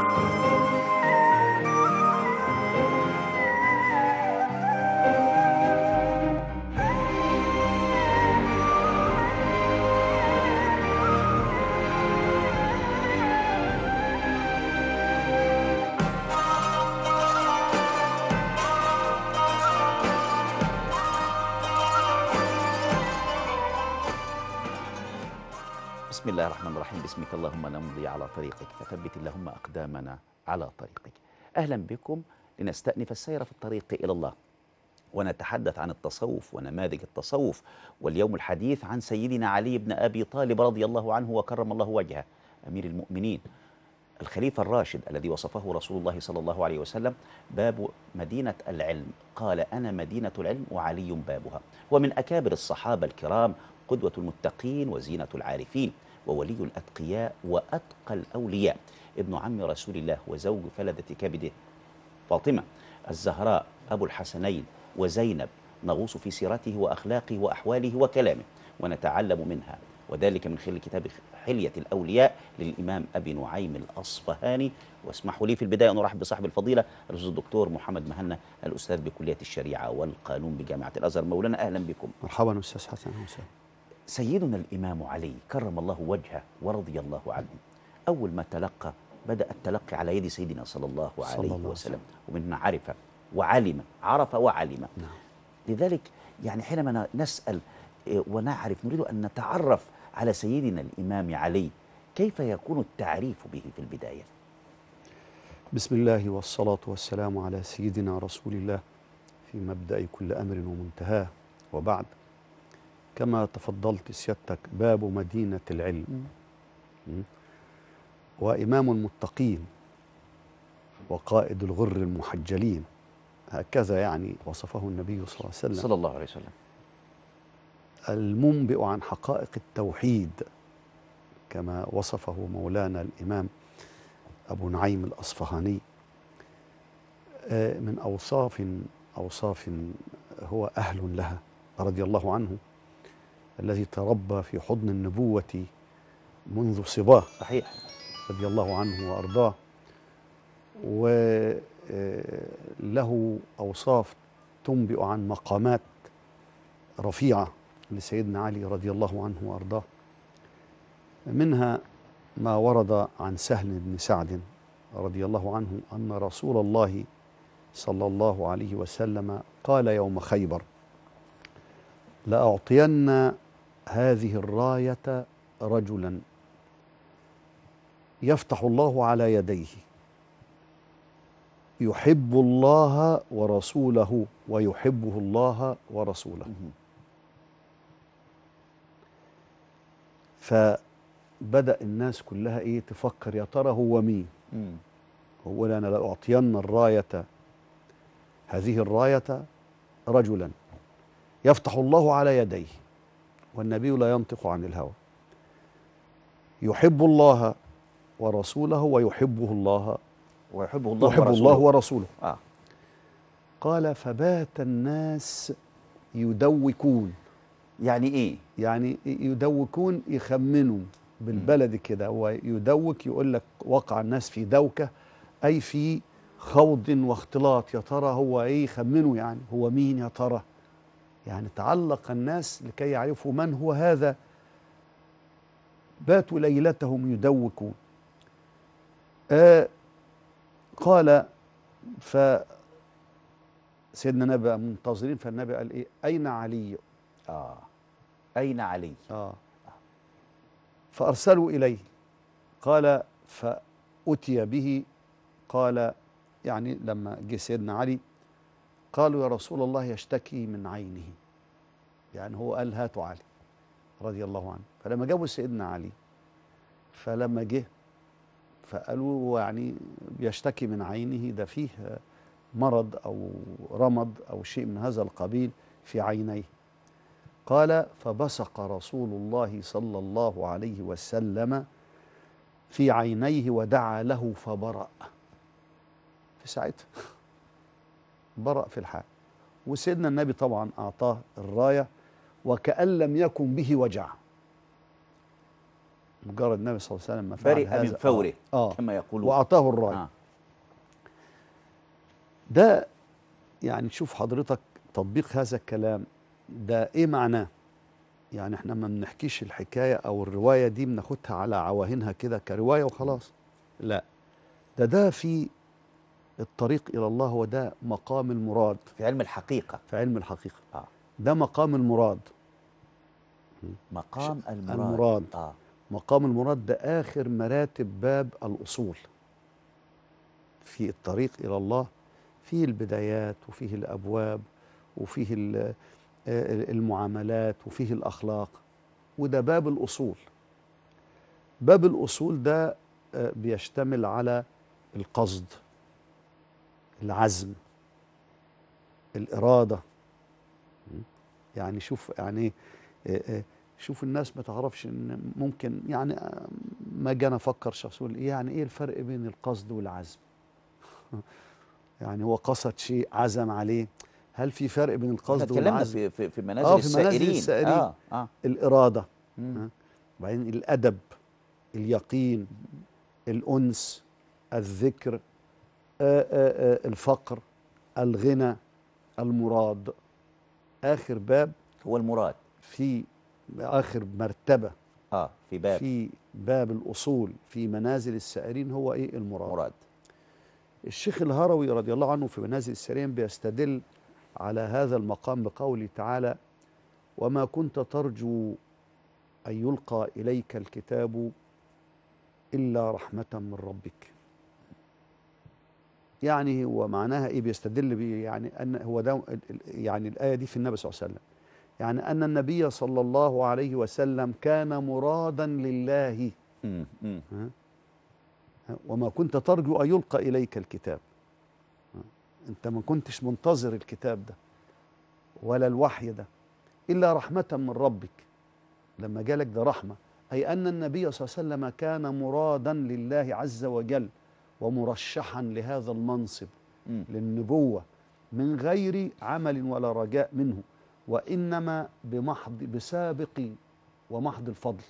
you بسم الله الرحمن الرحيم. باسمك اللهم نمضي على طريقك. فثبت اللهم أقدامنا على طريقك. أهلا بكم. لنستأنف السير في الطريق إلى الله ونتحدث عن التصوف ونماذج التصوف واليوم الحديث عن سيدنا علي بن أبي طالب رضي الله عنه وكرم الله وجهه. أمير المؤمنين الخليفة الراشد الذي وصفه رسول الله صلى الله عليه وسلم باب مدينة العلم. قال أنا مدينة العلم وعلي بابها. ومن أكابر الصحابة الكرام قدوة المتقين وزينة العارفين. وولي الأتقياء وأتقى الأولياء. ابن عم رسول الله وزوج فلدة كبده فاطمة الزهراء أبو الحسنين وزينب نغوص في سيرته وأخلاقه وأحواله وكلامه ونتعلم منها. وذلك من خلال كتاب حلية الأولياء للإمام أبي نعيم الأصفهاني. واسمحوا لي في البداية أن أرحب بصاحب الفضيلة الأستاذ الدكتور محمد مهنا الأستاذ بكلية الشريعة والقانون بجامعة الأزهر. مولانا أهلا بكم. مرحبا أستاذ حسن وسهلا. سيدنا الإمام علي كرم الله وجهه ورضي الله عنه. أول ما تلقى بدأ التلقي على يد سيدنا صلى الله صلى عليه الله وسلم. ومن عرف وعلم عرف وعلم. نعم. لذلك يعني حينما نسأل إيه، ونعرف نريد أن نتعرف على سيدنا الإمام علي كيف يكون التعريف به في البداية؟ بسم الله والصلاة والسلام على سيدنا رسول الله في مبدأ كل أمر ومنتهاه. وبعد كما تفضلت سيادتك باب مدينة العلم? وإمام المتقين وقائد الغر المحجلين. هكذا يعني وصفه النبي صلى الله عليه وسلم. صلى الله عليه وسلم. المنبئ عن حقائق التوحيد كما وصفه مولانا الإمام أبو نعيم الأصفهاني. آه، من أوصاف أوصاف هو أهل لها رضي الله عنه. الذي تربى في حضن النبوة منذ صباه صحيح. رضي الله عنه وأرضاه. وله أوصاف تنبئ عن مقامات رفيعة لسيدنا علي رضي الله عنه وأرضاه. منها ما ورد عن سهل بن سعد رضي الله عنه أن رسول الله صلى الله عليه وسلم قال يوم خيبر لأعطين هذه الراية رجلا يفتح الله على يديه يحب الله ورسوله ويحبه الله ورسوله. فبدأ الناس كلها إيه تفكر يا ترى هو مين. هو أنا لأعطين الراية هذه الراية رجلا يفتح الله على يديه والنبي لا ينطق عن الهوى. يحب الله ورسوله ويحبه الله. ويحبه الله يحب ورسوله. الله ورسوله. آه. قال فبات الناس يدوكون. يعني إيه؟ يعني يدوكون يخمنوا بالبلد كده. هو يدوك يقول لك وقع الناس في دوكة أي في خوض واختلاط يا ترى هو إيه يخمنوا يعني؟ هو مين يا ترى؟ يعني تعلق الناس لكي يعرفوا من هو هذا. باتوا ليلتهم يدوكون آه قال ف سيدنا النبي منتظرين فالنبي قال إيه؟ أين علي؟ آه. أين علي؟ آه. فأرسلوا إليه. قال فأتي به. قال يعني لما جه سيدنا علي قالوا يا رسول الله يشتكي من عينه. يعني هو قال هاتوا علي رضي الله عنه. فلما جابوا سيدنا علي فلما جه فقالوا يعني بيشتكي من عينه ده فيه مرض أو رمض أو شيء من هذا القبيل في عينيه. قال فبصق رسول الله صلى الله عليه وسلم في عينيه ودعا له فبرأ. في ساعتها. برأ في الحال. وسيدنا النبي طبعا أعطاه الراية وكأن لم يكن به وجع. مجرد النبي صلى الله عليه وسلم ما فعل برئ من هذا- فوره آه, آه. كما يقولون. وأعطاه الراية. آه. ده يعني شوف حضرتك تطبيق هذا الكلام ده إيه معناه؟ يعني إحنا ما بنحكيش الحكاية أو الرواية دي بناخدها على عواهنها كده كرواية وخلاص. لا. ده ده في الطريق إلى الله هو ده مقام المراد. في علم الحقيقة. في علم الحقيقة. آه. ده مقام المراد. مقام المراد, المراد. آه. مقام المراد ده آخر مراتب باب الأصول. في الطريق إلى الله فيه البدايات وفيه الأبواب وفيه آه، المعاملات وفيه الأخلاق. وده باب الأصول. باب الأصول ده آه، بيشتمل على القصد. العزم الإرادة. يعني شوف يعني آه، آه، شوف الناس ما تعرفش إن ممكن يعني آه، ما أجي أنا أفكر شخص يقول إيه يعني إيه الفرق بين القصد والعزم؟ يعني هو قصد شيء عزم عليه. هل في فرق بين القصد اتكلمنا والعزم؟ في في, في منازل آه، في منازل السائرين. السائرين. آه آه. الإرادة. وبعدين الأدب اليقين الأنس الذكر. آه، آه، آه، الفقر الغنى المراد. آخر باب هو المراد. في آخر مرتبة آه في باب. في باب الأصول في منازل السائرين هو إيه؟ المراد. مراد. الشيخ الهروي رضي الله عنه في منازل السائرين بيستدل على هذا المقام بقوله تعالى وما كنت ترجو أن يلقى إليك الكتاب إلا رحمة من ربك. يعني هو معناها إيه بيستدل بيه يعني أن هو ده يعني الآية دي في النبي صلى الله عليه وسلم. يعني أن النبي صلى الله عليه وسلم كان مرادا لله. وما كنت ترجو أن يلقى إليك الكتاب. أنت ما كنتش منتظر الكتاب ده ولا الوحي ده إلا رحمة من ربك. لما جالك ده رحمة. أي أن النبي صلى الله عليه وسلم كان مرادا لله عز وجل. ومرشحا لهذا المنصب مم. للنبوة من غير عمل ولا رجاء منه وإنما بمحض بسابق ومحض الفضل.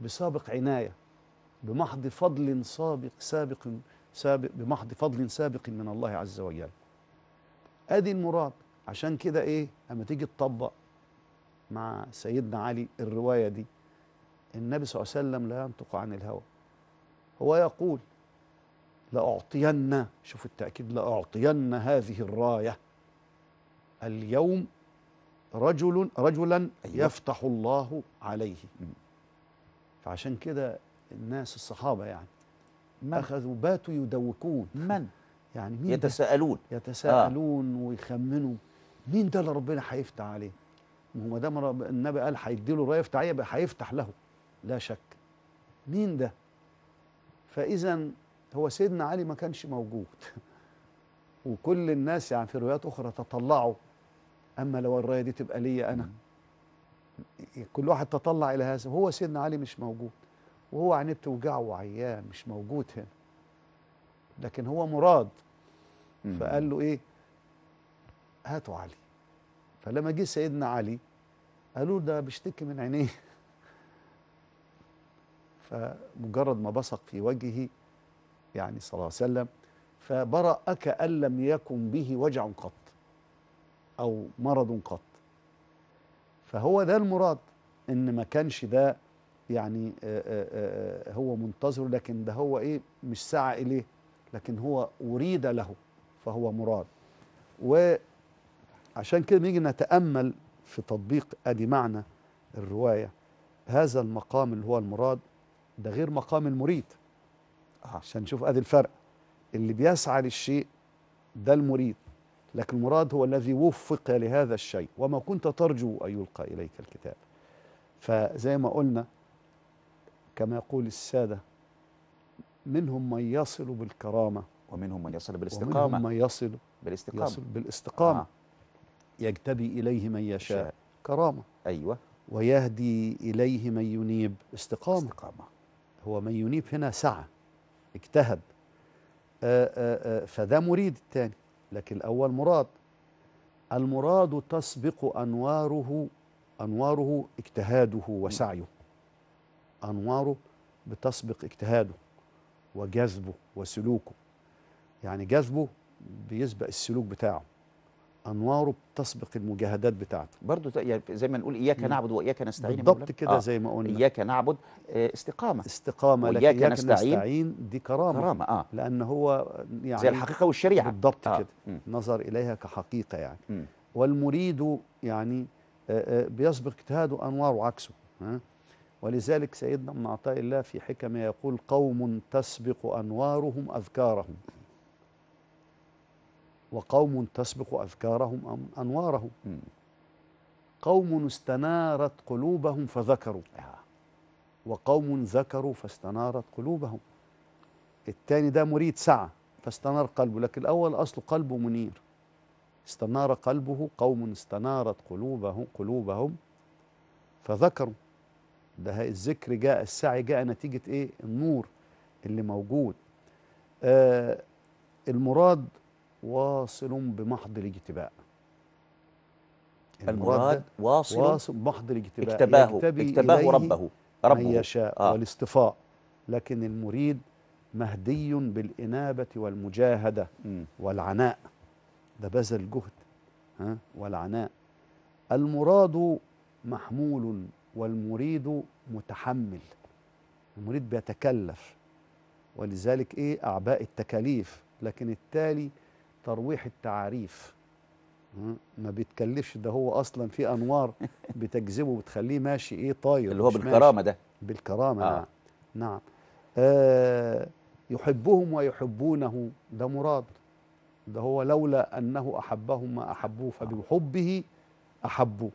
بسابق عناية بمحض فضل سابق سابق سابق بمحض فضل سابق من الله عز وجل. أدي المراد. عشان كده إيه؟ اما تيجي تطبق مع سيدنا علي الرواية دي النبي صلى الله عليه وسلم لا ينطق عن الهوى. هو يقول لأعطين شوف التأكيد لأعطين هذه الراية. اليوم رجل رجلا أيوة. يفتح الله عليه. فعشان كده الناس الصحابة يعني من؟ أخذوا باتوا يدوكون. من؟ يعني مين؟ يتساءلون. يتساءلون ويخمنوا. مين ده اللي ربنا هيفتح عليه؟ ما هو دام النبي قال هيديله الراية يفتح يبقى هيفتح له. لا شك. مين ده؟ فاذا هو سيدنا علي ما كانش موجود. وكل الناس يعني في روايات أخرى تطلعوا. أما لو الرايه دي تبقى ليا أنا. كل واحد تطلع إلى هذا. هو سيدنا علي مش موجود. وهو عينيه بتوجعه وعيان مش موجود هنا. لكن هو مراد. فقال له إيه؟ هاتوا علي. فلما جه سيدنا علي قالوا له ده بيشتكي من عينيه. فمجرد ما بصق في وجهه يعني صلى الله عليه وسلم فبرأك أن لم يكن به وجع قط أو مرض قط فهو ده المراد إن ما كانش ده يعني آه، آه، آه، هو منتظر لكن ده هو إيه مش سعى إليه لكن هو أريد له فهو مراد وعشان كده نيجي نتأمل في تطبيق أدي معنى الرواية هذا المقام اللي هو المراد ده غير مقام المريد. عشان نشوف أدي الفرق. اللي بيسعى للشيء ده المريد لكن المراد هو الذي وفق لهذا الشيء. وما كنت ترجو أن يلقى إليك الكتاب. فزي ما قلنا كما يقول السادة منهم من يصل بالكرامة. ومنهم من يصل ومنهم بالاستقامة. من يصل بالاستقامة. يصل بالاستقامة. آه. يجتبي إليه من يشاء شاء. كرامة. أيوة. ويهدي إليه من ينيب استقامة. استقامة. هو من ينيب هنا سعى. اجتهد. آآ آآ فده مريد الثاني لكن الأول مراد. المراد تسبق أنواره أنواره اجتهاده وسعيه. أنواره بتسبق اجتهاده وجذبه وسلوكه. يعني جذبه بيسبق السلوك بتاعه. أنواره بتسبق المجاهدات بتاعته برضه زي, يعني زي ما نقول إياك. نعبد وإياك نستعين بالضبط. كده آه. زي ما قلنا إياك نعبد آه، استقامة استقامة لكن وإياك إياك نستعين. نستعين دي كرامة كرامة آه لأن هو يعني زي الحقيقة والشريعة بالضبط آه. كده. نظر إليها كحقيقة يعني مم. والمريد يعني آه، آه، بيسبق اجتهاده انواره عكسه ها؟ ولذلك سيدنا ابن عطاء الله في حكمة يقول قوم تسبق أنوارهم أذكارهم وقوم تسبق أنوارهم. مم. قوم استنارت قلوبهم فذكروا. آه. وقوم ذكروا فاستنارت قلوبهم. الثاني ده مريد سعى فاستنار قلبه لكن الأول أصله قلبه منير. استنار قلبه قوم استنارت قلوبهم قلوبهم فذكروا. ده الذكر جاء السعي جاء نتيجة إيه؟ النور اللي موجود. آه المراد واصل بمحض الاجتباء. المراد واصل واصل بمحض الاجتباء. اجتباه يجتبي اجتباه إليه ربه من ربه. يشاء آه. والاصطفاء لكن المريد مهدي بالإنابة والمجاهدة مم. والعناء. ده بذل جهد ها؟ والعناء. المراد محمول والمريد متحمل. المريد بيتكلف. ولذلك إيه؟ أعباء التكاليف. لكن التالي ترويح التعاريف؟ ما بيتكلفش ده هو أصلا في أنوار بتجذبه بتخليه ماشي إيه طاير اللي هو. بالكرامة ده. بالكرامة آه. نعم. نعم. آه يحبهم ويحبونه ده مراد. ده هو لولا أنه أحبهم ما أحبوه فبحبه أحبوا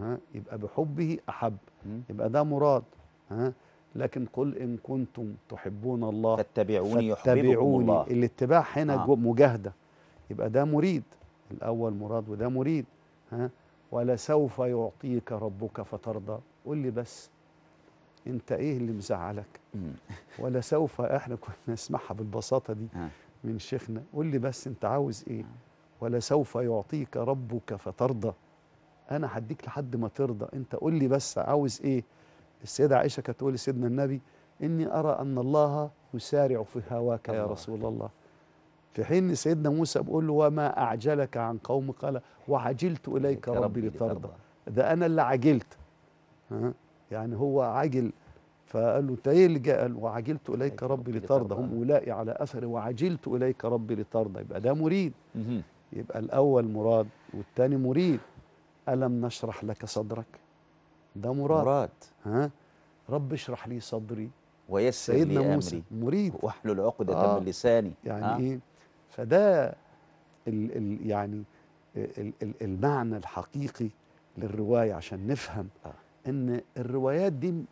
ها؟ يبقى بحبه مم. يبقى ده مراد. ها؟ لكن قل إن كنتم تحبون الله فاتبعوني يحببكم فاتبعوني. الله. الاتباع هنا آه. مجاهدة. يبقى ده مريد. الأول مراد وده مريد. ها؟ ولسوف يعطيك ربك فترضى. قول لي بس أنت إيه اللي مزعلك؟ مم. ولسوف إحنا كنا نسمعها بالبساطة دي آه. من شيخنا. قول لي بس أنت عاوز إيه؟ ولسوف يعطيك ربك فترضى. أنا هديك لحد ما ترضى. أنت قول لي بس عاوز إيه؟ السيدة عائشة كانت تقول لسيدنا النبي إني أرى أن الله يسارع في هواك يا. رسول الله. في حين سيدنا موسى بيقول له وما أعجلك عن قوم؟ قال وعجلت إليك ربي لترضى. ده أنا اللي عجلت. ها؟ يعني هو عجل. فقال له أنت إيه اللي جاء قال وعجلت إليك إليك ربي لترضى. هم أولئك على اثري وعجلت إليك ربي لترضى. يبقى ده مريد. يبقى الأول مراد والثاني مريد. ألم نشرح لك صدرك؟ ده مراد, مراد. ها؟ رب اشرح لي صدري. ويسر سيدنا لي موسى أمري. مريد. وأحلل عقدة آه. من لساني. يعني آه. إيه؟ فده ال ال يعني ال ال المعنى الحقيقي للرواية عشان نفهم آه. إن الروايات دي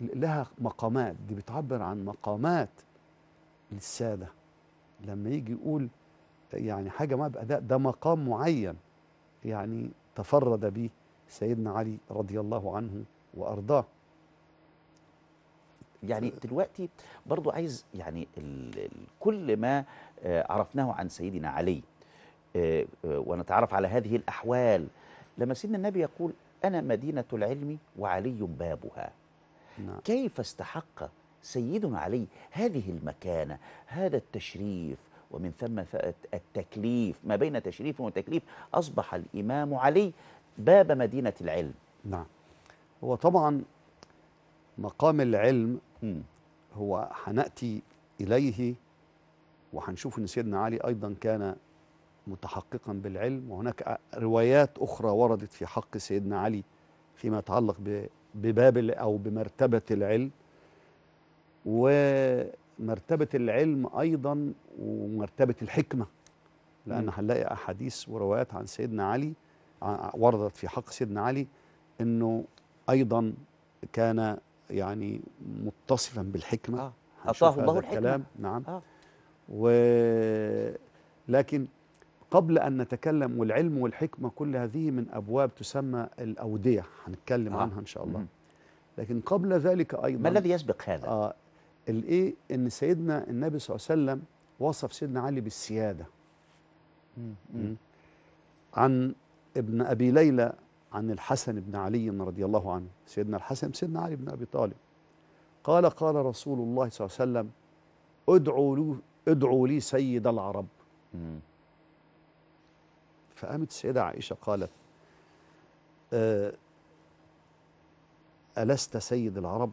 لها مقامات. دي بتعبر عن مقامات للسادة. لما يجي يقول يعني حاجة ما ده, ده مقام معين يعني تفرد به. سيدنا علي رضي الله عنه وأرضاه. يعني دلوقتي برضو عايز يعني كل ما آه، عرفناه عن سيدنا علي آه، آه، ونتعرف على هذه الأحوال. لما سيدنا النبي يقول أنا مدينة العلم وعلي بابها. نعم. كيف استحق سيدنا علي هذه المكانة هذا التشريف ومن ثم التكليف ما بين تشريف وتكليف؟ أصبح الإمام علي باب مدينة العلم نعم هو طبعا مقام العلم. هو هنأتي إليه وهنشوف أن سيدنا علي أيضا كان متحققا بالعلم وهناك روايات أخرى وردت في حق سيدنا علي فيما يتعلق بباب أو بمرتبة العلم ومرتبة العلم أيضا ومرتبة الحكمة لأن. هنلاقي أحاديث وروايات عن سيدنا علي وردت في حق سيدنا علي أنه أيضا كان يعني متصفا بالحكمة آه. أعطاه الله الحكمة. نعم آه. ولكن قبل أن نتكلم والعلم والحكمة كل هذه من أبواب تسمى الأودية هنتكلم آه. عنها إن شاء الله. لكن قبل ذلك أيضا ما الذي يسبق هذا؟ آه الإيه إن سيدنا النبي صلى الله عليه وسلم وصف سيدنا علي بالسيادة مم. مم. عن ابن أبي ليلى عن الحسن بن علي رضي الله عنه سيدنا الحسن سيدنا علي بن أبي طالب. قال قال رسول الله صلى الله عليه وسلم ادعوا لي ادعوا لي سيد العرب. فقامت السيدة عائشة قالت آه، ألست سيد العرب؟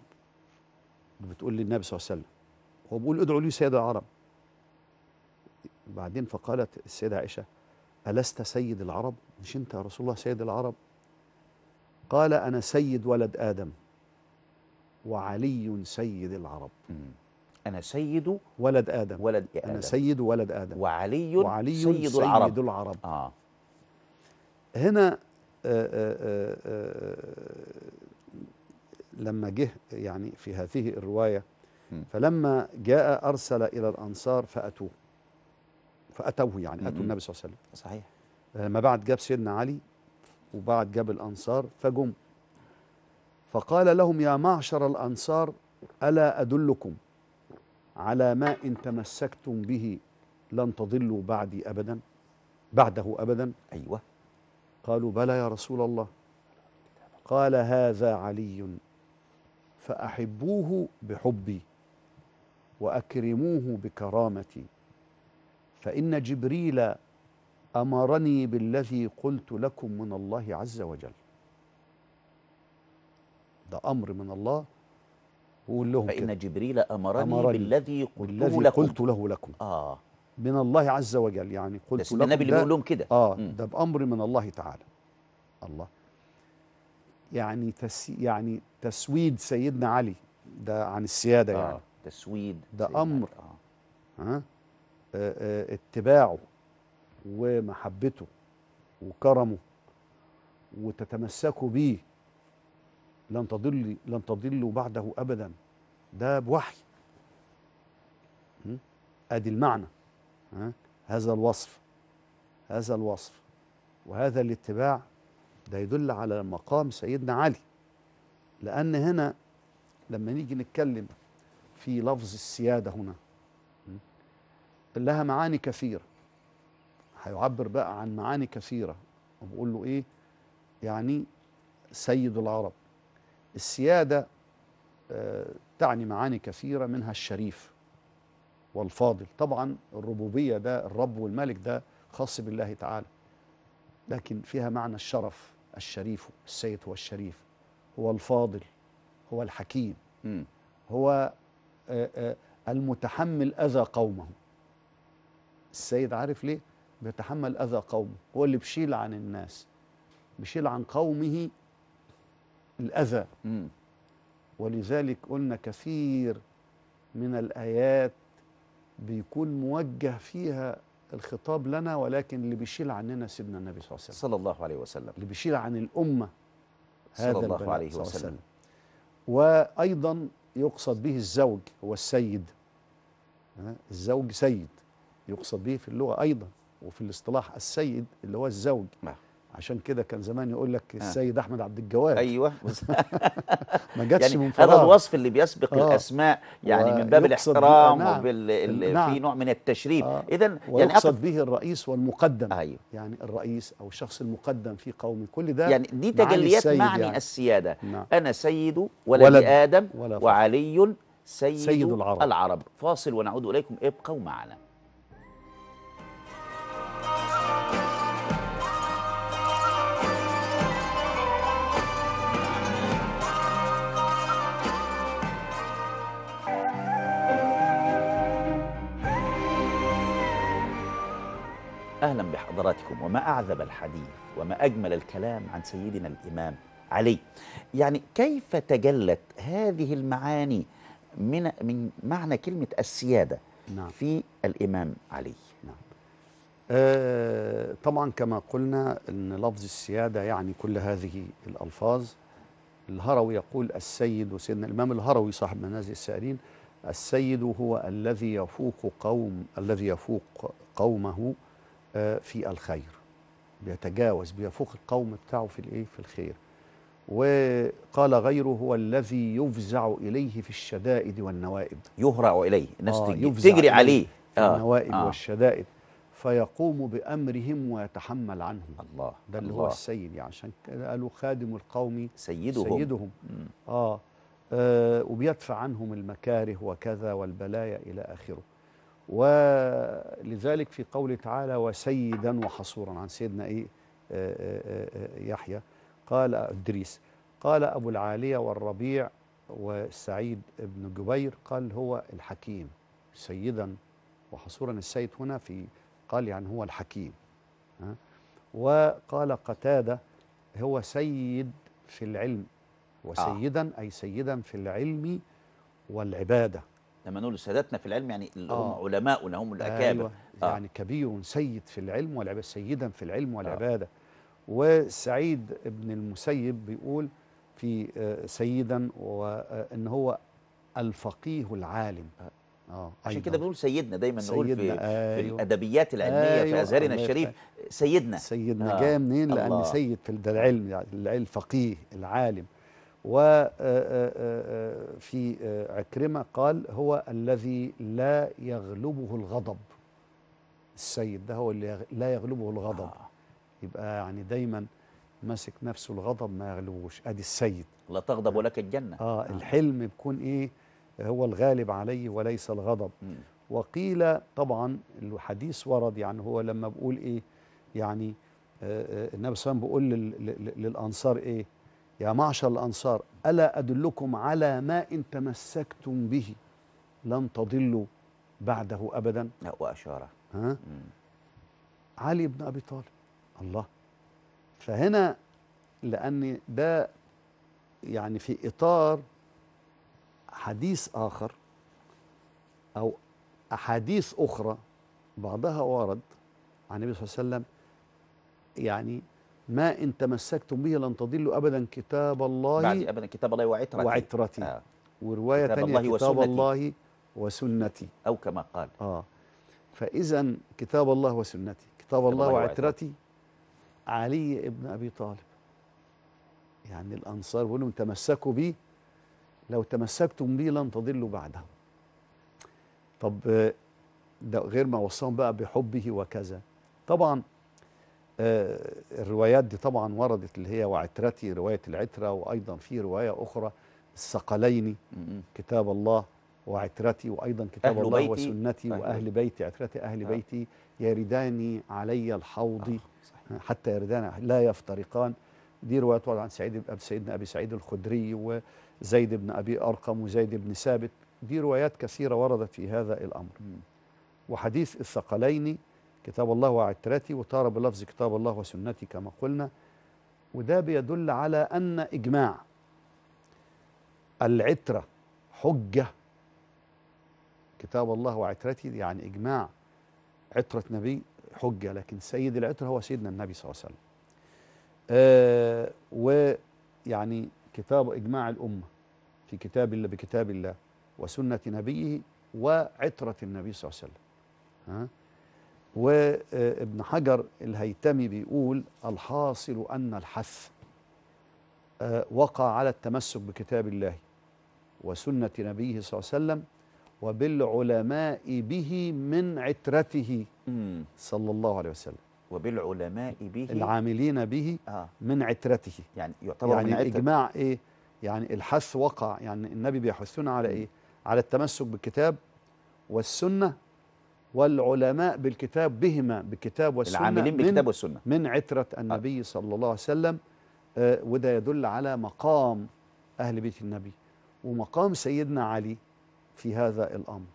بتقول للنبي صلى الله عليه وسلم. هو بيقول ادعوا لي سيد العرب. بعدين فقالت السيدة عائشة ألست سيد العرب؟ مش أنت يا رسول الله سيد العرب. قال أنا سيد ولد آدم وعلي سيد العرب. أنا سيد ولد آدم. ولد آدم. سيد ولد آدم. وعلي, وعلي سيد العرب سيد العرب. آه. هنا آه، آه، آه، آه، لما جه يعني في هذه الرواية مم. فلما جاء أرسل إلى الأنصار فأتوه. فأتوه يعني أتوا مم. النبي صلى الله عليه وسلم. صحيح. لما بعد جاب سيدنا علي وبعد جاب الأنصار فجم. فقال لهم يا معشر الأنصار ألا أدلكم على ما إن تمسكتم به لن تضلوا بعدي أبدا؟ بعده أبدا؟ أيوة. قالوا بلى يا رسول الله. قال هذا علي فأحبوه بحبي وأكرموه بكرامتي. فإن جبريل أمرني بالذي قلت لكم من الله عز وجل. ده أمر من الله. وقول لهم كده. فإن جبريل أمرني, أمرني بالذي قلته بالذي لكم. قلت له لكم. آه. من الله عز وجل. يعني قلت لكم النبي اللي بيقول لهم كده. آه مم. ده بأمر من الله تعالى. الله. يعني تس يعني تسويد سيدنا علي. ده عن السيادة يعني. آه. تسويد ده. أمر. آه. آه آه اتباعه. ومحبته وكرمه وتتمسكوا به لن تضل لن تضلوا بعده ابدا. ده بوحي? أدي المعنى. هذا الوصف. هذا الوصف. وهذا الاتباع ده يدل على مقام سيدنا علي. لأن هنا لما نيجي نتكلم في لفظ السيادة هنا? لها معاني كثيرة. هيعبر بقى عن معاني كثيرة. وبقول له إيه؟ يعني سيد العرب السيادة آه، تعني معاني كثيرة منها الشريف والفاضل. طبعا الربوبية ده الرب والملك ده خاص بالله تعالى لكن فيها معنى الشرف الشريف السيد هو الشريف هو الفاضل هو الحكيم مم. هو آه، آه، المتحمل أذى قومه. السيد عارف ليه؟ بيتحمل أذى قومه. هو اللي بيشيل عن الناس بيشيل عن قومه الأذى. مم. ولذلك قلنا كثير من الآيات بيكون موجه فيها الخطاب لنا ولكن اللي بيشيل عننا سيدنا النبي صلى الله عليه وسلم. صلى الله عليه وسلم. اللي بيشيل عن صلى هذا صلى الله عليه وسلم. وأيضا يقصد به الزوج هو السيد؟ الزوج سيد يقصد به في اللغة أيضا. وفي الاصطلاح السيد اللي هو الزوج نعم. عشان كده كان زمان يقول لك السيد أحمد عبد الجواد أيوه ما جاتش يعني من هذا فراغ الوصف اللي بيسبق آه. الأسماء يعني من باب الاحترام نعم. وبال ال- نعم. في نوع من التشريف آه. اذا يعني ويقصد أقف به الرئيس والمقدم أيوه يعني الرئيس أو الشخص المقدم في قومه كل ده يعني دي تجليات معني يعني. السيادة نعم أنا سيد ولد, ولد آدم ولا. وعلي سيد, سيد العرب. العرب فاصل ونعود إليكم ابقوا معنا أهلا بحضراتكم وما أعذب الحديث وما أجمل الكلام عن سيدنا الإمام علي. يعني كيف تجلت هذه المعاني من من معنى كلمة السيادة نعم. في الإمام علي؟ آه طبعا كما قلنا إن لفظ السيادة يعني كل هذه الألفاظ. الهروي يقول السيد وسيدنا الإمام الهروي صاحب منازل السائرين السيد هو الذي يفوق قوم الذي يفوق قومه. في الخير. بيتجاوز بيفوق القوم بتاعه في الإيه؟ في الخير. وقال غيره هو الذي يفزع إليه في الشدائد والنوائب. يهرع إليه. الناس آه، تجري, عليه. في آه، النوائب آه. والشدائد. فيقوم بأمرهم ويتحمل عنهم. الله ده اللي الله. هو السيد يعني. عشان كده قالوا خادم القوم سيدهم. سيدهم. آه آه، وبيدفع عنهم المكاره وكذا والبلايا إلى آخره. ولذلك في قوله تعالى وسيدا وحصورا عن سيدنا إيه؟ آه، آه، آه، يحيى. قال إدريس. قال أبو العالية والربيع وسعيد بن جبير قال هو الحكيم. سيدا وحصورا. السيد هنا في قال يعني هو الحكيم. ها؟ وقال قتادة هو سيد في العلم. وسيدا أي سيدا في العلم والعبادة. لما نقول سادتنا في العلم يعني اللي هم آه. علماؤنا هم الأكابر أيوة آه. يعني كبير سيد في العلم والعبادة سيدا في العلم والعبادة وسعيد بن المسيب بيقول في آه، سيدا وان هو الفقيه العالم آه عشان. كده بنقول سيدنا دايما نقول في, سيدنا في أيوة. الأدبيات العلمية في أيوة، أزهرنا الله الشريف. سيدنا سيدنا آه، جاي منين لأن. سيد في ده العلم يعني العلم الفقيه العالم وفي عكرمة قال هو الذي لا يغلبه الغضب. السيد ده هو اللي لا يغلبه الغضب. آه. يبقى يعني دايما ماسك نفسه الغضب ما يغلبوش. أدي السيد. لا تغضب ولك الجنة. آه الحلم بيكون إيه؟ هو الغالب عليه وليس الغضب. مم. وقيل طبعا الحديث ورد يعني هو لما بقول إيه؟ يعني آه، آه، النبي صلى الله عليه وسلم بيقول لل- لل- للأنصار إيه؟ يا معشر الأنصار ألا أدلكم على ما إن تمسكتم به؟ لن تضلوا بعده ابدا. لا، وأشار. ها؟ مم. علي بن أبي طالب. الله. فهنا لأن ده يعني في إطار حديث آخر أو أحاديث أخرى بعضها ورد عن النبي صلى الله عليه وسلم يعني ما إن تمسكتم به لن تضلوا ابدا كتاب بعد الله أبدا كتاب الله وعترتي. وعترتي. آه. ورواية كتاب ثانية الله كتاب وسنتي. الله وسنتي. أو كما قال. آه. فاذا كتاب الله وسنتي. كتاب الله وعترتي. علي ابن أبي طالب. يعني الأنصار بيقولوا لهم تمسكوا بي لو تمسكتم بي لن تضلوا بعده. طب آه، ده غير ما وصاهم بقى بحبه وكذا. طبعا آه، الروايات دي طبعا وردت اللي هي وعترتي رواية العترة وأيضا في رواية أخرى الثقلين. كتاب الله وعترتي وأيضا كتاب أهل الله بيتي- وسنتي أهل وأهل بيتي عترتي أهل آه. بيتي يردان علي الحوض آه،. حتى يردان لا يفترقان دي رواية ورد عن سعيد بن سيدنا أبي سعيد الخدري وزيد بن أبي أرقم وزيد بن ثابت دي روايات كثيرة وردت في هذا الأمر مم. وحديث الثقلين كتاب الله وعترتي وتارة بلفظ كتاب الله وسنتي كما قلنا. وده بيدل على أن إجماع العترة حجة كتاب الله وعترتي يعني إجماع عترة نبي حجة. لكن سيد العترة هو سيدنا النبي صلى الله عليه وسلم. آه ويعني كتاب إجماع الأمة في كتاب الله بكتاب الله وسنة نبيه وعترة النبي صلى الله عليه وسلم. ها؟ وابن حجر الهيتمي بيقول الحاصل أن الحث آه، وقع على التمسك بكتاب الله وسنة نبيه صلى الله عليه وسلم وبالعلماء به من عترته. صلى الله عليه وسلم. وبالعلماء به؟ العاملين به آه. من عترته. يعني يعتبر من يعني عترة الإجماع إيه؟ يعني الحث وقع يعني النبي بيحثنا على إيه؟ على التمسك بالكتاب والسنة والعلماء بالكتاب بهما بالكتاب والسنة العاملين من بالكتاب والسنة. من عترة النبي صلى الله عليه وسلم آه، وده يدل على مقام أهل بيت النبي ومقام سيدنا علي في هذا الأمر.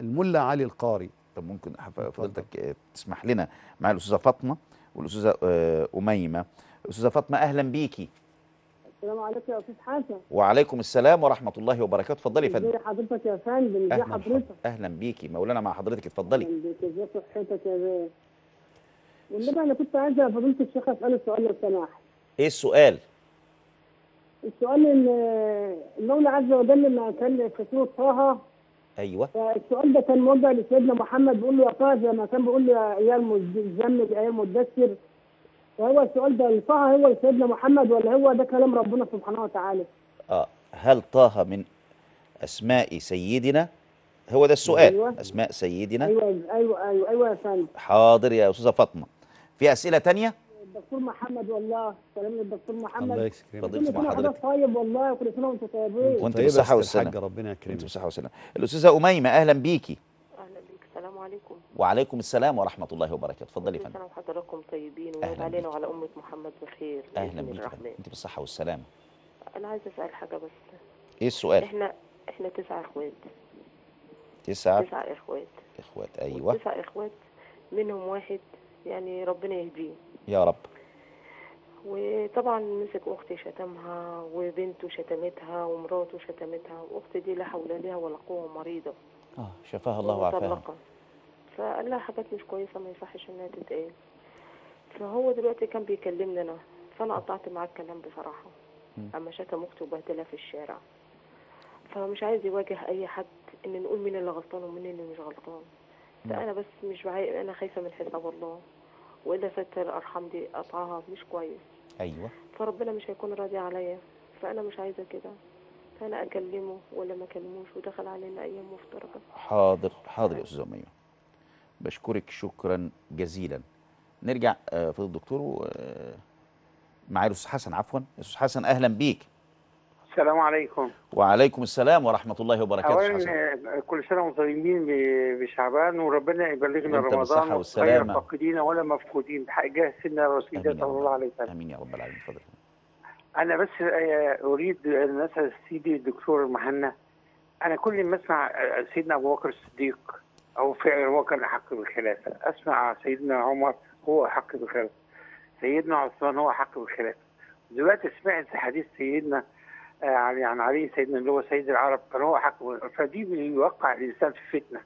الملا علي القاري. طب ممكن. فضلتك آه، تسمح لنا مع الأستاذة فاطمة والأستاذة آه، أميمة. أستاذة فاطمة أهلا بيكي السلام عليكم يا أستاذ حسن وعليكم السلام ورحمة الله وبركاته. اتفضلي يا فندم. ازي حضرتك يا فندم؟ ازي حضرتك. أهلا بيكي مولانا مع حضرتك اتفضلي. بيك. ازي صحتك يا بيه والنبي أنا كنت عايزه فضيلة الشيخ اساله سؤال لو سمحت. إيه السؤال؟ السؤال إن المولى عز وجل لما كان في سوره طه أيوه. فالسؤال ده كان موجه لسيدنا محمد بيقول له يا طه زي ما كان بيقول له يا ايها المزمل يا ايها المدثر فهو السؤال ده طه هو لسيدنا محمد ولا هو ده كلام ربنا سبحانه وتعالى؟ آه هل طه من أسماء سيدنا هو ده السؤال أيوة. أسماء سيدنا أيوه أيوه أيوه أيوه يا فندم حاضر يا أستاذة فاطمة في أسئلة تانية الدكتور محمد والله سلام للدكتور محمد الله يكرمك. كل سنة حضرتك. طيب والله وكل سنة وأنت طيبين وانت والسلامة. الحاجة ربنا يكرمك بصحة وسلامة الأستاذة أميمة أهلا بيكي أهلا بيك السلام عليكم. وعليكم السلام ورحمة الله وبركاته. اتفضلي يا فندم. سنه وحضراتكم طيبين؟ ويعود علينا بيك. وعلى أمة محمد بخير أهلا. الرحمن. أنت بالصحة والسلامة. أنا عايزة أسأل حاجة بس. إيه السؤال؟ إحنا إحنا تسعة إخوات. تسعة تسعة إخوات. إخوات أيوة. والتسع إخوات منهم واحد يعني ربنا يهديه. يا رب. وطبعا مسك أختي شتمها وبنته شتمتها ومراته شتمتها وأختي دي لا حول لها ولا قوة مريضة. آه شفاها الله وعافاها. فقال لها حاجات مش كويسة ما يصحش إنها تتقال. فهو دلوقتي كان بيكلمني أنا فأنا قطعت معاه الكلام بصراحة. أما شتم أختي وبهدلها في الشارع. فمش عايز يواجه أي حد إن نقول مين اللي غلطان ومين اللي مش غلطان. فأنا بس مش بعي... أنا خايفة من حساب الله. وإلا ستر الأرحام دي قطعها مش كويس. أيوة. فربنا مش هيكون راضي عليا. فأنا مش عايزة كده. فأنا أكلمه ولا ما أكلموش ودخل علينا أيام مفترجة حاضر حاضر يا أستاذة أميمة بشكرك شكرا جزيلا. نرجع آه، فضل الدكتور آه، معايا الأستاذ حسن عفوا. أستاذ حسن أهلا بيك. السلام عليكم. وعليكم السلام ورحمة الله وبركاته. اولا آه، كل سنة وأنتم طيبين بشعبان وربنا يبلغنا رمضان غير والسلامة. فاقدين ولا مفقودين. بحق جاه سيدنا رسول الله صلى الله عليه وسلم. آمين يا رب العالمين اتفضل. أنا بس أريد أن أسأل سيدي الدكتور مهنا. أنا كل ما أسمع سيدنا أبو بكر الصديق أو فعلا هو كان احق بالخلافة. أسمع سيدنا عمر هو احق بالخلافة. سيدنا عثمان هو احق بالخلافة. دلوقتي سمعت حديث سيدنا علي عن علي سيدنا اللي هو سيد العرب كان هو بال- فدي بيوقع الإنسان في فتنة.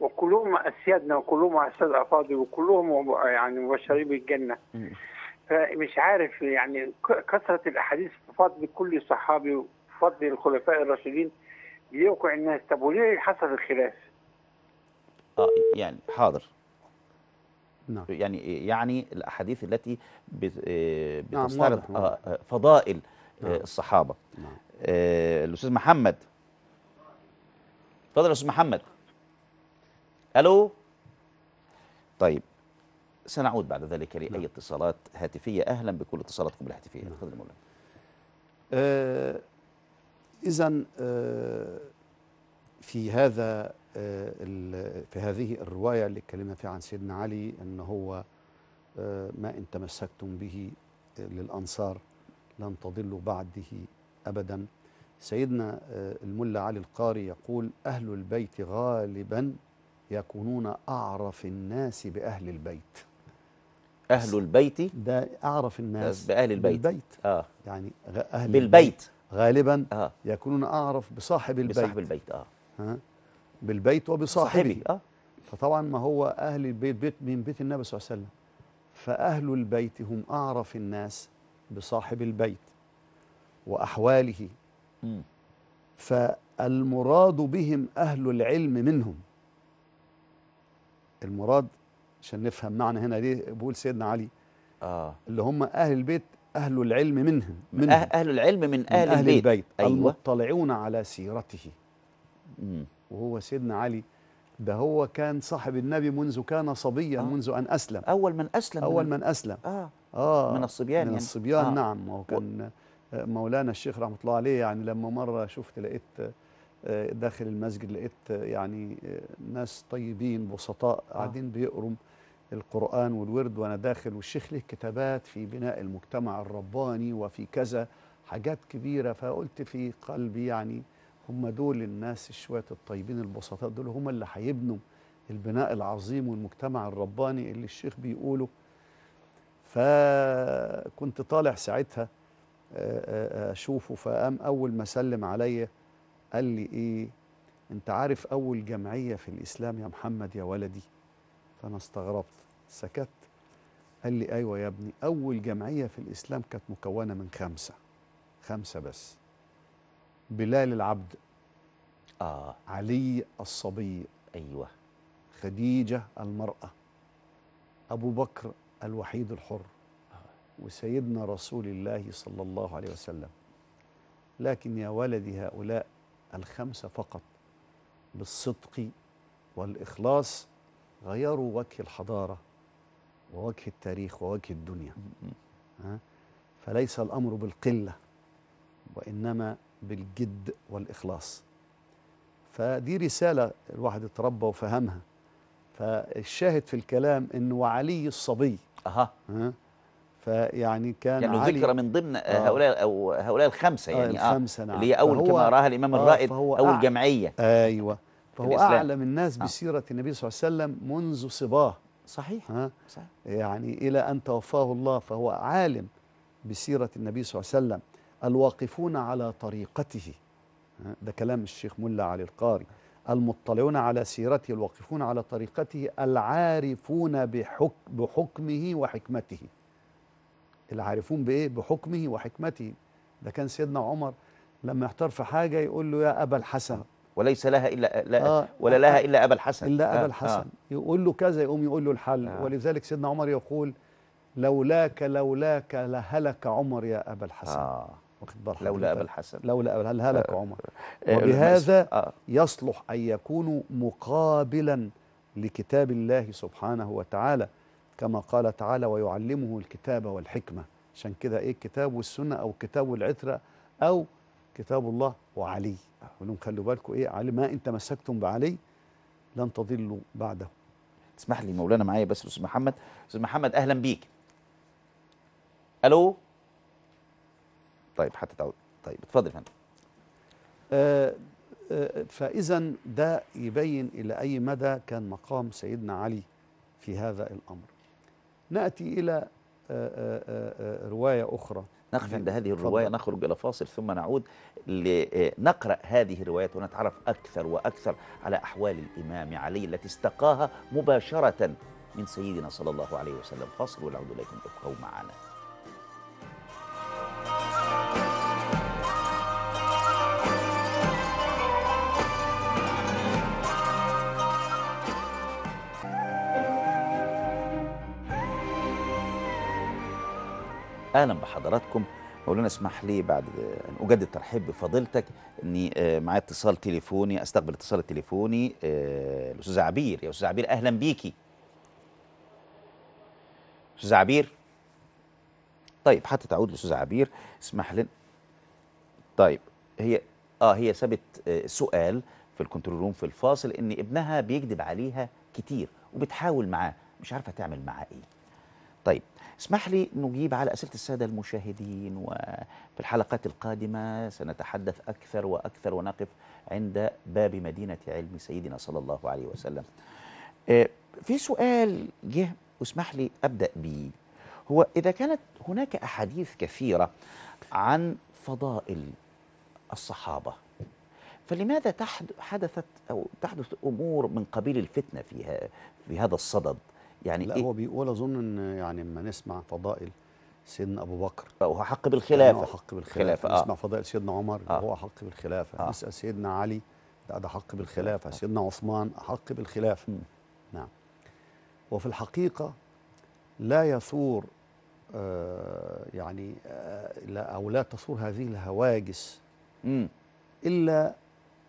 وكلهم أسيادنا وكلهم اسياد أفاضل وكلهم يعني مبشرين بالجنة. مم. فمش عارف يعني كثرة الأحاديث في فضل كل صحابي وفضل الخلفاء الراشدين بيوقع الناس؟ طب وليه حصل الخلاف؟ آه يعني حاضر. نعم. يعني يعني الأحاديث التي آه، نعم، بتستعرض واضح، آه،. آه، فضائل آه، نعم. الصحابة. نعم. آه، الأستاذ محمد. اتفضل يا أستاذ محمد. ألو؟ طيب سنعود بعد ذلك لأي نعم. اتصالات هاتفية. أهلا بكل اتصالاتكم الهاتفيه نعم. تفضل مولانا. إذا في هذا آه، في هذه الرواية اللي اتكلمنا فيها عن سيدنا علي أن هو آه، ما إن تمسكتم به آه، للأنصار لن تضلوا بعده أبدا. سيدنا آه، الملا علي القاري يقول أهل البيت غالبا يكونون أعرف الناس بأهل البيت. أهل البيت؟ ده أعرف الناس بأهل البيت. بالبيت. آه. يعني أهل بالبيت. غالبا آه. يكونون أعرف بصاحب البيت. بصاحب البيت آه. ها؟ بالبيت وبصاحبه. آه. فطبعا ما هو أهل البيت بيت من بيت النبي صلى الله عليه وسلم. فأهل البيت هم أعرف الناس بصاحب البيت وأحواله. مم. فالمراد بهم أهل العلم منهم. المراد عشان نفهم معنى هنا ليه بقول سيدنا علي. آه. اللي هم أهل البيت أهل العلم منهم من منهم. أهل, أهل العلم من من أهل, أهل البيت, البيت. أيوه. المطلعون على سيرته. مم. وهو سيدنا علي ده هو كان صاحب النبي منذ كان صبيا آه. منذ أن أسلم أول من أسلم أول من من أسلم آه آه من الصبيان من يعني. الصبيان آه. نعم وهو كان آه، مولانا الشيخ رحمة الله عليه يعني لما مرة شفت لقيت آه، داخل المسجد لقيت آه، يعني آه، ناس طيبين بسطاء قاعدين بيقروا القرآن والورد وأنا داخل والشيخ له كتابات في بناء المجتمع الرباني وفي كذا حاجات كبيرة فقلت في قلبي يعني هم دول الناس شوية الطيبين البسطاء دول هم اللي هيبنوا البناء العظيم والمجتمع الرباني اللي الشيخ بيقوله. فكنت طالع ساعتها آه، آه، أشوفه فقام أول ما سلم عليا قال لي إيه أنت عارف أول جمعية في الإسلام يا محمد يا ولدي؟ فأنا استغربت سكت. قال لي أيوه يا ابني أول جمعية في الإسلام كانت مكونة من خمسة خمسة بس. بلال العبد. آه. علي الصبي. أيوه. خديجة المرأة. أبو بكر الوحيد الحر. وسيدنا رسول الله صلى الله عليه وسلم. لكن يا ولدي هؤلاء الخمسة فقط. بالصدق والإخلاص غيروا وجه الحضارة ووجه التاريخ ووجه الدنيا؟ فليس الأمر بالقلة وإنما بالجد والإخلاص فدي رسالة الواحد اتربى وفهمها فالشاهد في الكلام أنه وعلي الصبي أها ها؟ فيعني كان يعني علي ذكر من ضمن آه. هؤلاء أو هؤلاء الخمسة آه، يعني الخمسة، نعم. اللي هي فهو- كما راها الإمام آه، الرائد أع- جمعيه أيوة فهو. أعلم الناس آه. بسيرة النبي صلى الله عليه وسلم منذ صباه صحيح ها؟ صحيح يعني إلى أن توفاه الله فهو عالم بسيرة النبي صلى الله عليه وسلم الواقفون على طريقته؟ ده كلام الشيخ ملا علي القاري المطلعون على سيرته الواقفون على طريقته العارفون بحك بحكمه وحكمته العارفون بإيه؟ بحكمه وحكمته ده كان سيدنا عمر لما يحتار في حاجة يقول له يا أبا الحسن وليس لها إلا لا آه. ولا لها إلا أبا الحسن إلا آه، أبا الحسن يقول له كذا يقوم يقول له الحل آه. ولذلك سيدنا عمر يقول لولاك لولاك لهلك عمر يا أبا الحسن آه. لولا حضرتك؟ الحسن. لولا أبا هل هلك عمر؟ آه، وبهذا آه. يصلح أن يكون مقابلا لكتاب الله سبحانه وتعالى كما قال تعالى ويعلمه الكتاب والحكمة. عشان كده إيه الكتاب والسنة أو كتاب والعترة أو كتاب الله وعلي. لهم خلوا بالكم إيه علي ما إن تمسكتم بعلي لن تضلوا بعده. تسمح لي مولانا معايا بس أستاذ محمد. أستاذ محمد أهلا بيك. ألو؟ طيب حتى تعود طيب اتفضل يا فندم. آه، آه، فإذا ده يبين إلى أي مدى كان مقام سيدنا علي في هذا الأمر. نأتي إلى آه، رواية أخرى. نقف عند هذه اتفضل. الرواية نخرج إلى فاصل ثم نعود لنقرأ هذه الروايات ونتعرف أكثر وأكثر على أحوال الإمام علي التي استقاها مباشرة من سيدنا صلى الله عليه وسلم. فاصل ونعود إليكم ابقوا معنا. أهلا بحضراتكم. مولانا اسمح لي بعد أن أجدد ترحيب بفضيلتك أني آه، معايا اتصال تليفوني أستقبل الاتصال التليفوني آه، الأستاذ عبير. يا أستاذ عبير أهلا بيكي أستاذ عبير. طيب حتى تعود الاستاذ عبير. اسمح لنا طيب هي آه هي سابت آه، سؤال في ال control room في الفاصل إن ابنها بيكذب عليها كتير وبتحاول معاه. مش عارفة تعمل معاه إيه. اسمح لي نجيب على أسئلة السادة المشاهدين وفي الحلقات القادمة سنتحدث أكثر وأكثر ونقف عند باب مدينة علم سيدنا صلى الله عليه وسلم. آه، في سؤال جه واسمح لي أبدأ به هو إذا كانت هناك أحاديث كثيرة عن فضائل الصحابة فلماذا حدثت أو تحدث أمور من قبيل الفتنة فيها في هذا الصدد؟ يعني لا إيه؟ هو بيقول أظن أن يعني لما نسمع فضائل سيدنا أبو بكر. هو حق بالخلافة. هو حق بالخلافة. خلافة، آه. نسمع فضائل سيدنا عمر آه. هو حق بالخلافة. آه. نسأل سيدنا علي لا ده حق بالخلافة. سيدنا عثمان حق بالخلافة. مم. نعم. وفي الحقيقة لا يثور آه يعني آه لا أو لا تثور هذه الهواجس امم إلا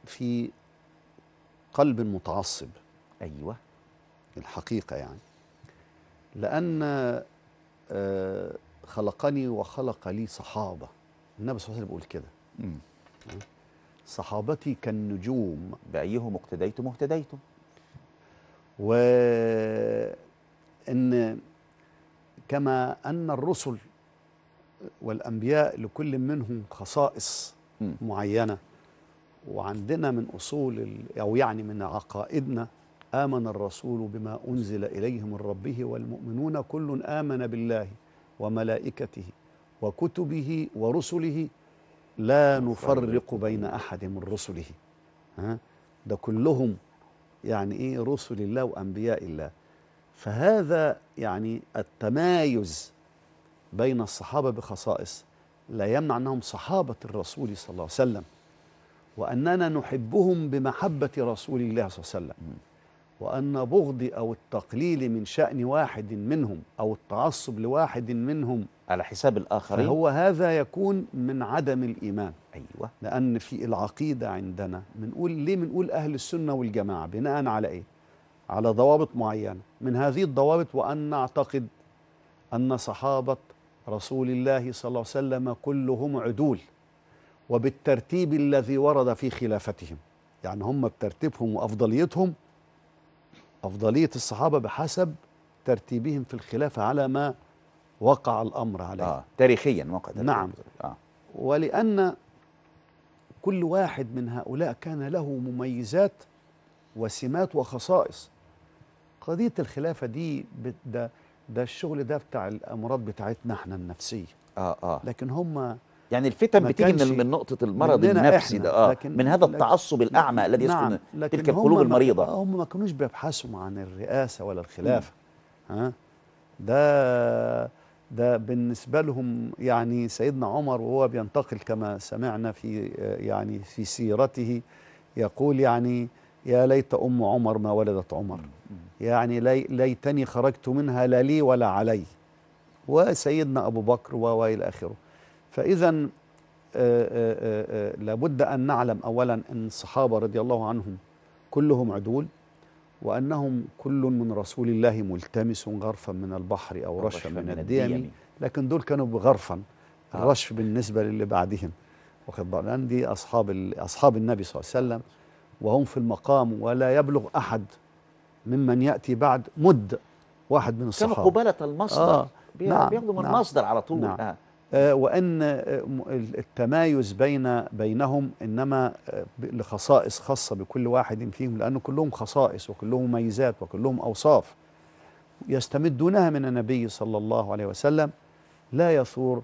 في قلب متعصب. أيوه. الحقيقة يعني. لأن آه، خلقني وخلق لي صحابة. النبي صلى الله عليه وسلم بيقول كده. مم. صحابتي كالنجوم. بايهم اقتديتم اهتديتم وإن كما أن الرسل والأنبياء لكل منهم خصائص مم. معينة. وعندنا من أصول أو يعني من عقائدنا آمن الرسول بما أنزل إليه من ربه والمؤمنون كل آمن بالله وملائكته وكتبه ورسله لا نفرق بين أحد من رسله. ها؟ ده كلهم يعني إيه؟ رسل الله وأنبياء الله. فهذا يعني التمايز بين الصحابة بخصائص لا يمنع أنهم صحابة الرسول صلى الله عليه وسلم وأننا نحبهم بمحبة رسول الله صلى الله عليه وسلم. وأن بغض أو التقليل من شأن واحد منهم أو التعصب لواحد منهم على حساب الآخرين؟ فهو هذا يكون من عدم الإيمان. أيوه. لأن في العقيدة عندنا بنقول ليه بنقول أهل السنة والجماعة؟ بناء على إيه؟ على ضوابط معينة. من هذه الضوابط وأن نعتقد أن صحابة رسول الله صلى الله عليه وسلم كلهم عدول وبالترتيب الذي ورد في خلافتهم. يعني هم بترتيبهم وأفضليتهم أفضلية الصحابة بحسب ترتيبهم في الخلافة على ما وقع الأمر عليه. آه تاريخيا موقع تاريخي. نعم. آه. ولأن كل واحد من هؤلاء كان له مميزات وسمات وخصائص. قضية الخلافة دي ده ده الشغل ده بتاع الأمراض بتاعتنا إحنا النفسية. آه آه. لكن هم يعني الفتن بتيجي من من نقطة المرض النفسي ده. آه من هذا التعصب الأعمى الذي يسكن نعم. تلك القلوب المريضة. هم ما كانوش بيبحثوا عن الرئاسة ولا الخلافة. ها؟ ده ده بالنسبة لهم يعني سيدنا عمر وهو بينتقل كما سمعنا في يعني في سيرته يقول يعني يا ليت أم عمر ما ولدت عمر. يعني لي ليتني خرجت منها لا لي ولا علي. وسيدنا أبو بكر و- وإلى آخره. فإذا آه، آه، آه، لابد أن نعلم أولا أن الصحابة رضي الله عنهم كلهم عدول وأنهم كل من رسول الله ملتمس غرفا من البحر أو رشفا من الديم. لكن دول كانوا بغرفا. الرشف بالنسبة للي بعدهم. واخد بالك؟ لأن دي أصحاب أصحاب النبي صلى الله عليه وسلم وهم في المقام ولا يبلغ أحد ممن يأتي بعد مد واحد من كانوا الصحابة. قبالة المصدر. آه، بي- نعم، بياخدوا من نعم، المصدر على طول. نعم. آه. آه، وأن آه، التمايز بين بينهم إنما آه، لخصائص خاصة بكل واحد فيهم لأن كلهم خصائص وكلهم ميزات وكلهم أوصاف يستمدونها من النبي صلى الله عليه وسلم لا يثور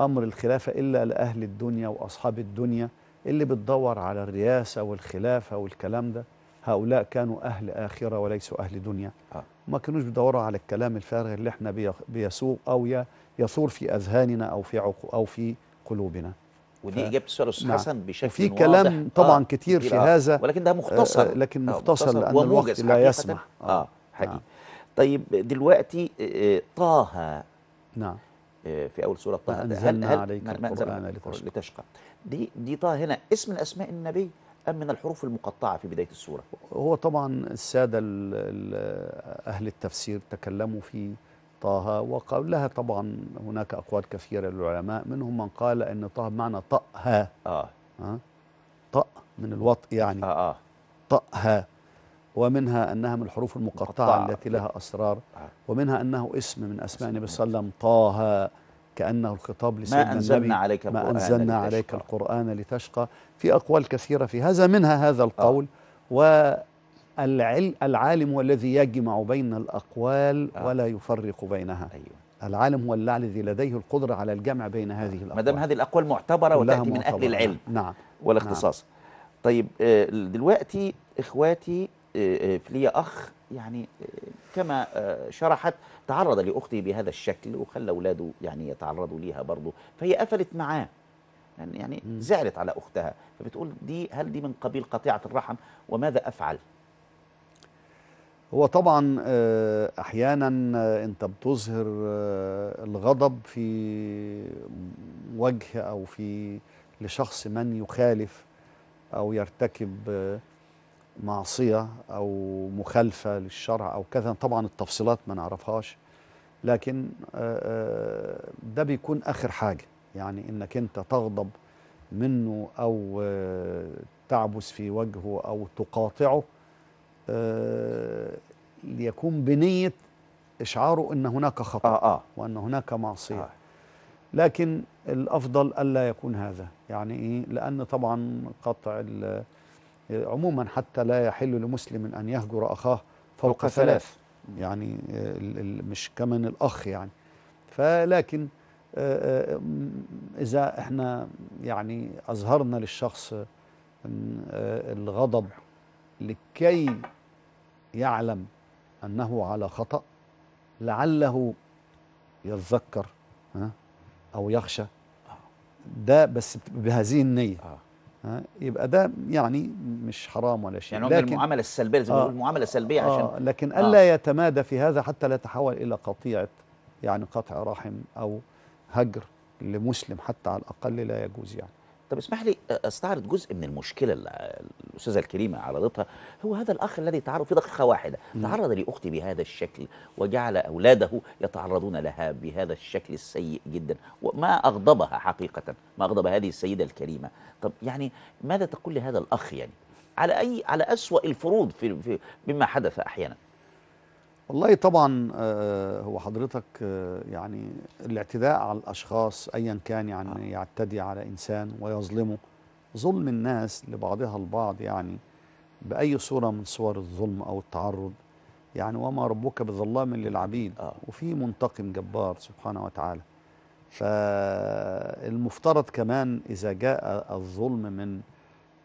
أمر الخلافة إلا لأهل الدنيا وأصحاب الدنيا اللي بتدور على الرياسة والخلافة والكلام ده. هؤلاء كانوا أهل آخرة وليسوا أهل دنيا آه. ما كانوش بيدوروا على الكلام الفارغ اللي إحنا بيسوق أو ي- يثور في أذهاننا أو في عقو أو في قلوبنا ودي ف- إجابة السؤال أستاذ نعم. حسن بشكل وفي واضح. كلام طبعا آه، كتير في آه. هذا ولكن ده آه، مختصر آه، لكن آه، مختصر لأن وموجز الوقت لا. يسمح. آه آه، حقيقي نعم. طيب دلوقتي آه، طه نعم آه، في أول سورة طه هل- هل- عليك القرآن. لتشقى دي دي طه هنا اسم من اسماء النبي أم من الحروف المقطعة في بداية السورة؟ هو طبعا السادة ال- ال- أهل التفسير تكلموا في طه وقبلها طبعا هناك أقوال كثيرة للعلماء منهم من قال أن طه بمعنى طأها. آه. ها؟ طأ من الوطء يعني. آه آه. طأها. ومنها أنها من الحروف المقطعة مقطعة. التي لها أسرار. آه. ومنها أنه اسم من أسماء النبي صلى الله عليه وسلم طه. كأنه الخطاب لسيدنا ما أنزلنا النبي عليك ما أنزلنا عليك لتشقى. القرآن لتشقى. في أقوال كثيرة في هذا منها هذا القول والعالم هو الذي يجمع بين الأقوال آه. ولا يفرق بينها. أيوه. العالم هو الذي لديه القدرة على الجمع بين هذه الأقوال. ما دام هذه الأقوال معتبرة كلها وتاتي من معتبرة. العلم نعم. والاختصاص. طيب آه، دلوقتي إخواتي آه، آه، في لي أخ يعني آه، كما آه، شرحت تعرض لأختي بهذا الشكل وخلى أولاده يعني يتعرضوا ليها برضه فهي قفلت معاه يعني يعني. زعلت على أختها فبتقول دي هل دي من قبيل قطيعة الرحم وماذا أفعل؟ هو طبعا آه، أحيانا آه، أنت بتظهر الغضب في وجه أو في لشخص من يخالف أو يرتكب آه، معصية أو مخالفة للشرع أو كذا. طبعا التفصيلات ما نعرفهاش لكن آه، آه، ده بيكون آخر حاجة. يعني إنك أنت تغضب منه أو آه، تعبس في وجهه أو تقاطعه آه، ليكون بنية إشعاره أن هناك خطأ آه آه. وأن هناك معصية. آه. لكن الأفضل ألا يكون هذا. يعني إيه؟ لأن طبعا قطع عموما حتى لا يحل لمسلم أن يهجر أخاه فوق, فوق ثلاث. يعني مش كمان الأخ يعني. فلكن آه، آه، إذا إحنا يعني أظهرنا للشخص آه، الغضب لكي يعلم أنه على خطأ لعله يتذكر أو يخشى. ده بس بهذه النية. يبقى ده يعني مش حرام ولا شيء يعني من المعاملة السلبية زي ما آه. المعاملة سلبيه عشان آه لكن آه. ألا يتمادى في هذا حتى لا يتحول إلى قطيعة يعني قطع رحم أو هجر لمسلم حتى على الأقل لا يجوز يعني طب اسمح لي أستعرض جزء من المشكلة اللي الأستاذة الكريمة عرضتها. هو هذا الأخ الذي تعرض في دقيقة واحدة. تعرض لاختي بهذا الشكل وجعل أولاده يتعرضون لها بهذا الشكل السيء جدا. وما أغضبها حقيقه ما أغضب هذه السيدة الكريمة. طب يعني ماذا تقول لهذا الأخ يعني؟ على أي على أسوأ الفروض في, في مما حدث أحيانا. والله طبعا آه، هو حضرتك آه، يعني الاعتداء على الأشخاص ايا كان يعني يعتدي على إنسان ويظلمه ظلم الناس لبعضها البعض يعني بأي صورة من صور الظلم أو التعرض يعني وما ربك بظلام للعبيد آه. وفي منتقم جبار سبحانه وتعالى فالمفترض كمان إذا جاء الظلم من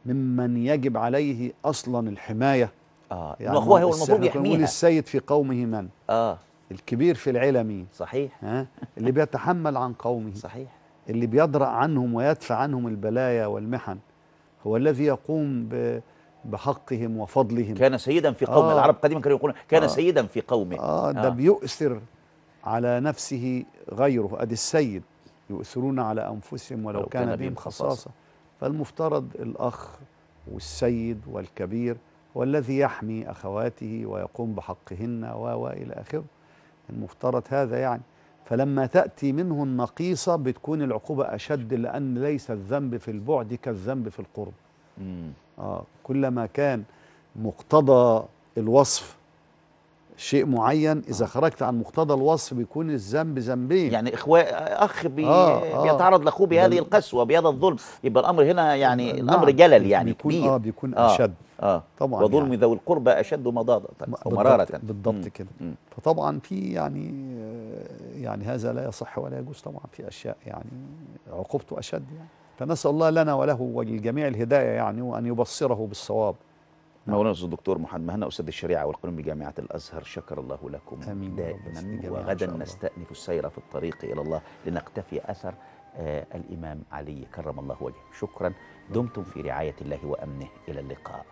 ممن يجب عليه أصلا الحماية آه يعني هو هو المفروض يحميها. السيد في قومه من؟ آه. الكبير في العيلة مين صحيح. ها؟ اللي بيتحمل عن قومه. صحيح. اللي بيدرأ عنهم ويدفع عنهم البلايا والمحن. هو الذي يقوم ب- بحقهم وفضلهم. كان سيدا في قومه. آه. العرب قديما كانوا يقولون كان آه. سيدا في قومه. آه ده آه. بيؤثر على نفسه غيره. أدي السيد. يؤثرون على أنفسهم ولو كان بهم خصاصة. فالمفترض الأخ والسيد والكبير هو الذي يحمي أخواته ويقوم بحقهن و و إلى آخره. المفترض هذا يعني. فلما تأتي منه النقيصة بتكون العقوبة أشد لأن ليس الذنب في البعد كالذنب في القرب. آه كلما كان مقتضى الوصف شيء معين. إذا خرجت عن مقتضى الوصف بيكون الذنب ذنبين. يعني إخوة أخ بي آه، آه. بيتعرض لأخوه بهذه القسوة بهذا الظلم. يبقى الأمر هنا يعني نعم، الأمر جلل يعني بيكون كبير. آه بيكون آه. أشد. آه. طبعا وظلم يعني. ذوي القربى أشد مضاضة بالضبط- ومرارة. بالضبط مم. كده. فطبعا في يعني آه، يعني هذا لا يصح ولا يجوز طبعا في أشياء يعني عقوبته أشد يعني. فنسأل الله لنا وله وللجميع الهداية يعني وأن يبصره بالصواب. مولانا الدكتور محمد مهنا أستاذ الشريعة والقانون بجامعة الأزهر شكر الله لكم ويسلمك دائما وغدا. نستأنف السير في الطريق إلى الله لنقتفي أثر آه الإمام علي كرم الله وجهه. شكرا. دمتم في رعاية الله وأمنه. إلى اللقاء.